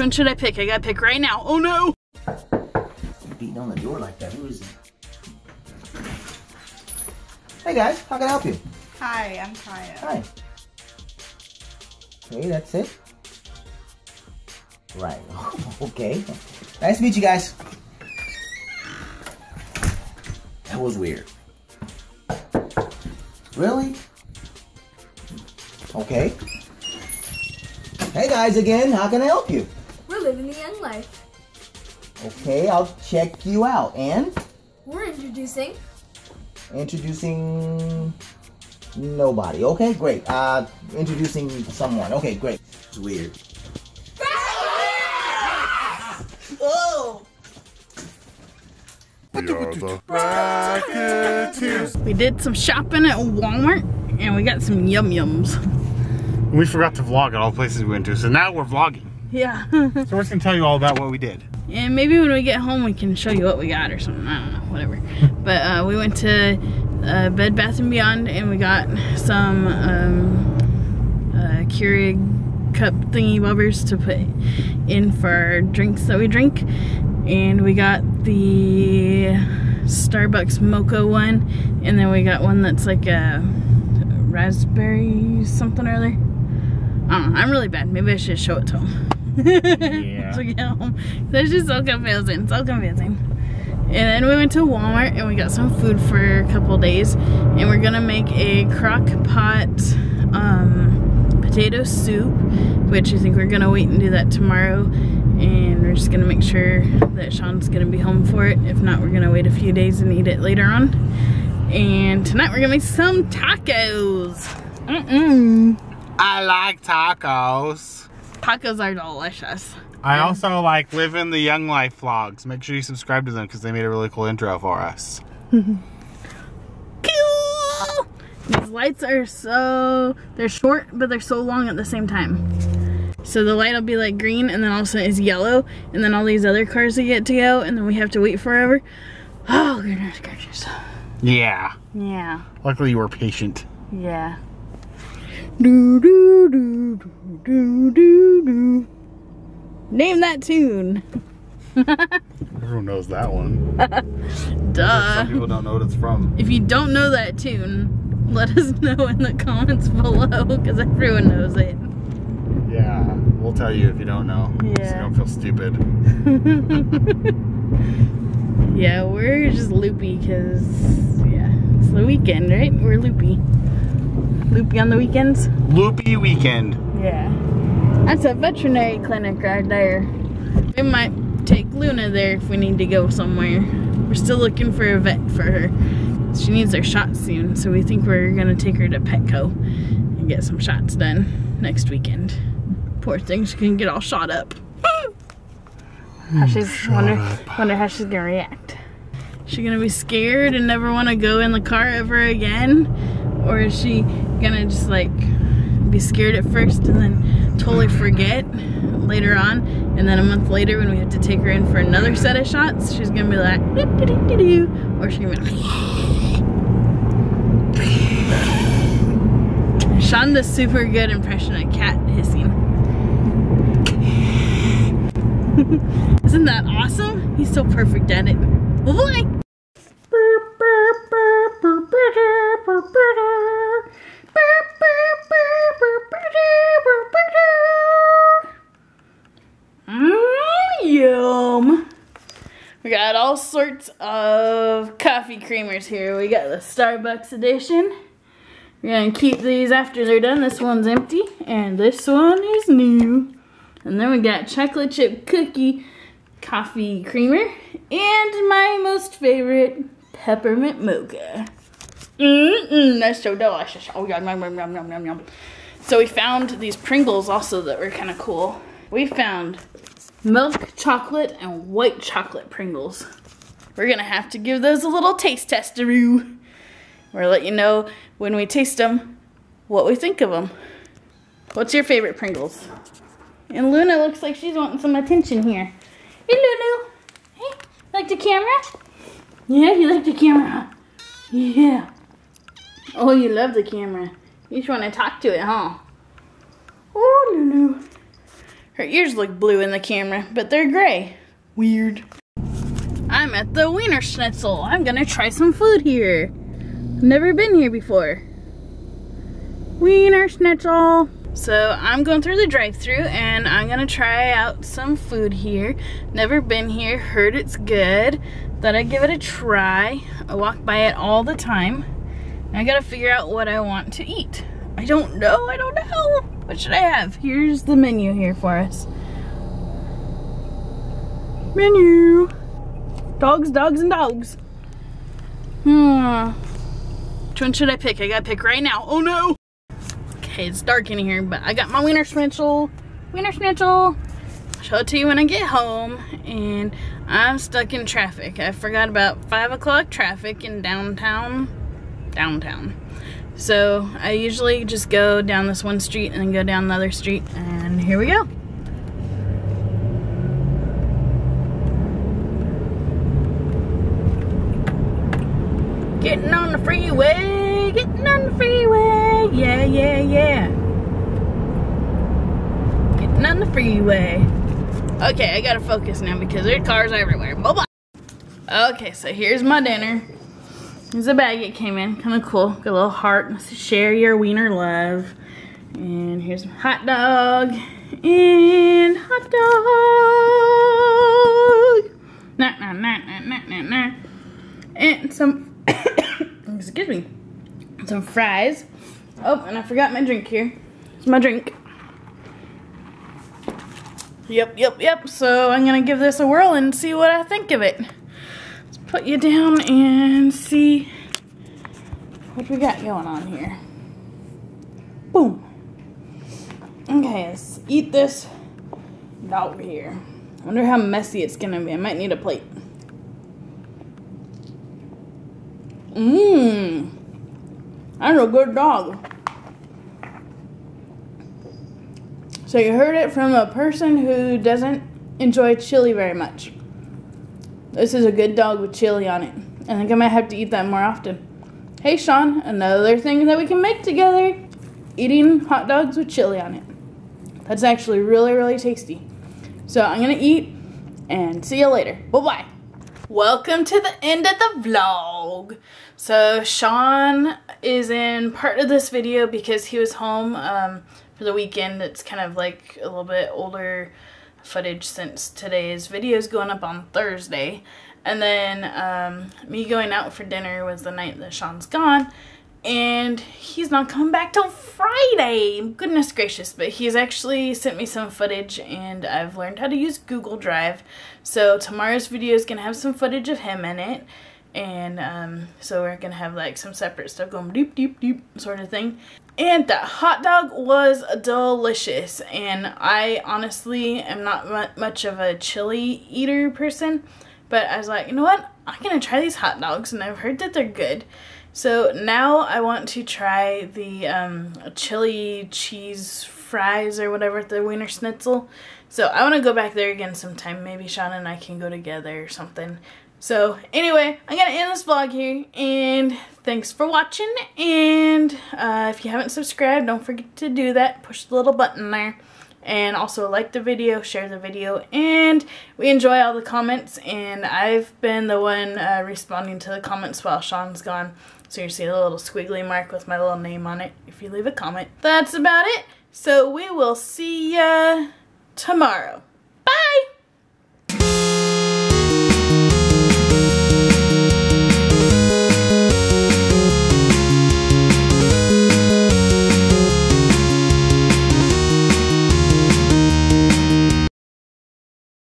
one should I pick? I gotta pick right now. Oh no! Beating on the door like that. Who is it? Hey guys, how can I help you? Hi, I'm Kaya. Hi. Okay, that's it. Right. okay. Nice to meet you guys. That was weird. Really? Okay. Hey guys again, how can I help you? We're living the young life. Okay, I'll check you out. And We're introducing introducing nobody. Okay, great. Uh, introducing someone. Okay, great. It's weird. Oh! We are the Bracketteers. We did some shopping at Walmart and we got some yum yums. We forgot to vlog at all places we went to, so now we're vlogging. Yeah. So we're just gonna tell you all about what we did. and maybe when we get home we can show you what we got or something. I don't know, whatever. but uh, we went to uh, Bed Bath and Beyond and we got some um, uh, Keurig cup thingy bobbers to put in for our drinks that we drink. And we got the Starbucks mocha one, and then we got one that's like a raspberry something or other. I don't know. I'm really bad. Maybe I should show it to him. Yeah. to get home. That's just so confusing. So confusing. And then we went to Walmart and we got some food for a couple days. And we're gonna make a crock pot um, potato soup, which I think we're gonna wait and do that tomorrow. And we're just gonna make sure that Shaun's gonna be home for it. If not, we're gonna wait a few days and eat it later on. And tonight we're gonna make some tacos. Mm-mm. I like tacos. Tacos are delicious. I also like living the young life vlogs. Make sure you subscribe to them because they made a really cool intro for us. Cool. These lights are so, they're short, but they're so long at the same time. So the light will be like green and then all of a sudden it's yellow and then all these other cars will get to go and then we have to wait forever. Oh goodness gracious. Yeah. Yeah, Luckily you were patient. yeah. Do do do do do do do. Name that tune. Everyone knows that one. Duh. Some people don't know what it's from. If you don't know that tune, let us know in the comments below because everyone knows it. Yeah, we'll tell you if you don't know. So you Yeah. don't feel stupid. Yeah, we're just loopy because, yeah, it's the weekend, right? We're loopy. Loopy on the weekends? Loopy weekend. Yeah. That's a veterinary clinic right there. We might take Luna there if we need to go somewhere. We're still looking for a vet for her. She needs her shot soon, so we think we're gonna take her to Petco and get some shots done next weekend. Poor thing, she can get all shot up. Hmm, how she's wonder wonder how she's gonna react. She gonna be scared and never want to go in the car ever again, or is she gonna just like be scared at first and then totally forget later on, and then a month later when we have to take her in for another set of shots, she's gonna be like, "Doo-doo-doo-doo," or she's gonna be like. Shaun does super good impression of cat hissing. Isn't that awesome? He's so perfect at it. Oh boy! Got all sorts of coffee creamers here. We got the Starbucks edition. We're gonna keep these after they're done. This one's empty, and this one is new. And then we got chocolate chip cookie coffee creamer, and my most favorite, peppermint mocha. Mmm, that's so delicious. Oh, yum, yum, yum, yum, yum, yum. So we found these Pringles also that were kind of cool. We found milk chocolate and white chocolate Pringles. We're gonna have to give those a little taste testeroo. We'll let you know when we taste them what we think of them. What's your favorite Pringles? And Luna looks like she's wanting some attention here. Hey Lulu. Hey, like the camera? Yeah, you like the camera. Yeah. Oh, you love the camera. You just want to talk to it, huh? Oh, Lulu. Her ears look blue in the camera, but they're gray. Weird. I'm at the Wienerschnitzel. I'm gonna try some food here. Never been here before. Wienerschnitzel. So I'm going through the drive-through and I'm gonna try out some food here. Never been here, heard it's good. Thought I'd give it a try. I walk by it all the time. I gotta figure out what I want to eat. I don't know, I don't know. What should I have? Here's the menu here for us. Menu. Dogs, dogs, and dogs. Hmm. Which one should I pick? I gotta pick right now. Oh no! Okay, it's dark in here, but I got my Wienerschnitzel. Wiener Schnitzel. Show it to you when I get home. And I'm stuck in traffic. I forgot about 5 o'clock traffic in downtown. Downtown. So I usually just go down this one street and then go down the other street. And here we go. Getting on the freeway, getting on the freeway, yeah, yeah, yeah. Getting on the freeway. Okay, I gotta focus now because there are cars everywhere. Bye bye. Okay, so here's my dinner. Here's a bag it came in, kind of cool. Got a little heart. Share your wiener love. And here's hot dog. And hot dog. Nah, nah, nah, nah, nah, nah, nah. And some excuse me, some fries. Oh, and I forgot my drink here. It's my drink. Yep, yep, yep. So I'm gonna give this a whirl and see what I think of it. Put you down and see what we got going on here. Boom. Okay, let's eat this dog here. I wonder how messy it's gonna be. I might need a plate. Mmm. That's a good dog. So you heard it from a person who doesn't enjoy chili very much. This is a good dog with chili on it. I think I might have to eat that more often. Hey Shaun, another thing that we can make together. Eating hot dogs with chili on it. That's actually really, really tasty. So I'm gonna eat and see you later. Bye-bye. Welcome to the end of the vlog. So Shaun is in part of this video because he was home um, for the weekend. It's kind of like a little bit older footage since today's video is going up on Thursday. And then um, me going out for dinner was the night that Shaun's gone. And he's not coming back till Friday. Goodness gracious. But he's actually sent me some footage and I've learned how to use Google Drive. So tomorrow's video is going to have some footage of him in it. And um, so we're going to have like some separate stuff going deep, deep, deep sort of thing. And that hot dog was delicious. And I honestly am not much of a chili eater person. But I was like, you know what? I'm going to try these hot dogs. And I've heard that they're good. So now I want to try the um, chili cheese fries or whatever, the Wienerschnitzel. So I want to go back there again sometime. Maybe Shaun and I can go together or something. So anyway, I'm going to end this vlog here. And thanks for watching. And uh, if you haven't subscribed, don't forget to do that. Push the little button there and also like the video, share the video, and we enjoy all the comments, and I've been the one uh, responding to the comments while Shaun's gone, so you see a little squiggly mark with my little name on it if you leave a comment. That's about it, so we will see ya tomorrow.